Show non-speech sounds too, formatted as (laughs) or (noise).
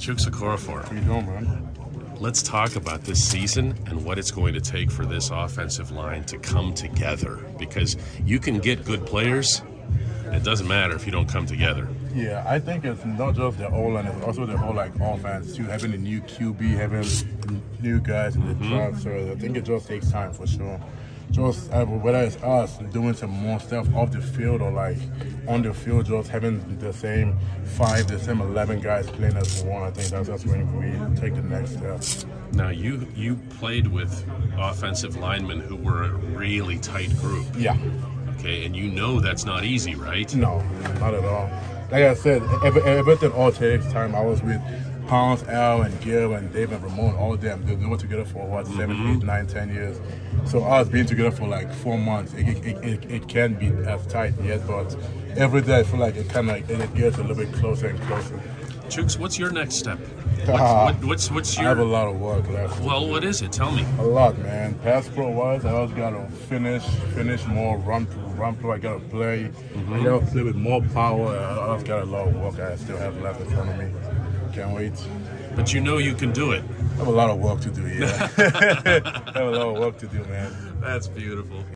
Chuks Okorafor. How you doing, man? Let's talk about this season and what it's going to take for this offensive line to come together. Because you can get good players, it doesn't matter if you don't come together. Yeah, I think it's not just the O line, it's also the whole like offense too. Having a new QB, having new guys in the Mm-hmm. draft, so I think it just takes time for sure. Just uh, whether it's us doing some more stuff off the field or like on the field, just having the same five, the same eleven guys playing as one. I think that's that's when we take the next step. Now you you played with offensive linemen who were a really tight group. Yeah. Okay, and you know that's not easy, right? No, not at all. Like I said, every, everything all takes time. I was with Pounce, Al, and Gil, and Dave, and Ramon, all of them. They they were together for what, seven, eight, nine, ten years. So us being together for like four months, it, it, it, it can be as tight yet, but every day I feel like it kind of it, it gets a little bit closer and closer. Chuks, what's your next step? (laughs) What, Ah. what, what's what's I have a lot of work left. well? What is it? Tell me. A lot, man. Pass pro wise, I just gotta finish, finish more run, run pro. I gotta play. I gotta play with more power. I just got a lot of work I still have left in front of me. Can't wait. But you know you can do it. I have a lot of work to do. Yeah, (laughs) I have a lot of work to do, man. That's beautiful.